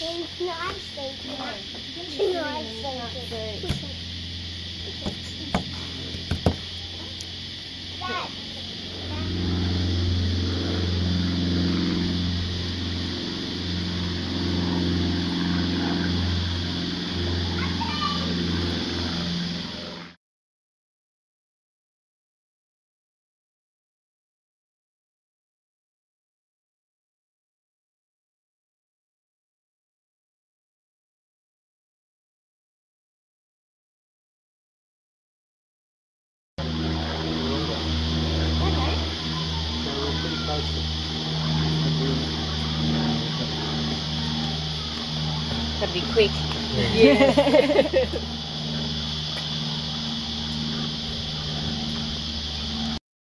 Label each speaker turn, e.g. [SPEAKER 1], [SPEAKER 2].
[SPEAKER 1] No, I'm thinking.
[SPEAKER 2] Gotta be quick.
[SPEAKER 3] Yeah.